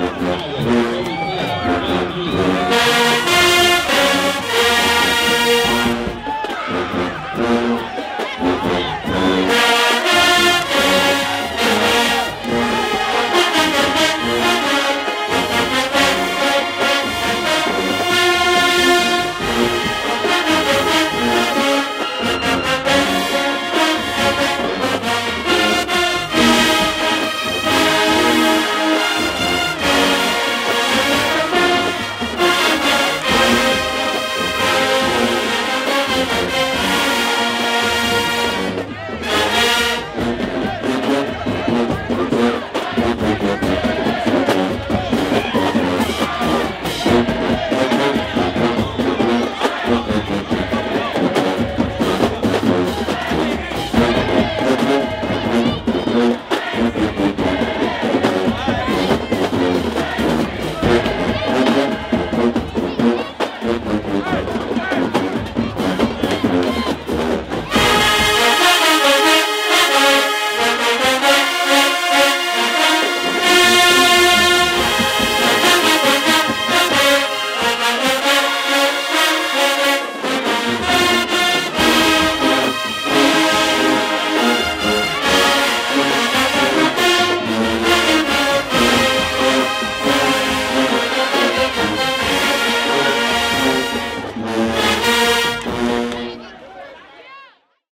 Maia.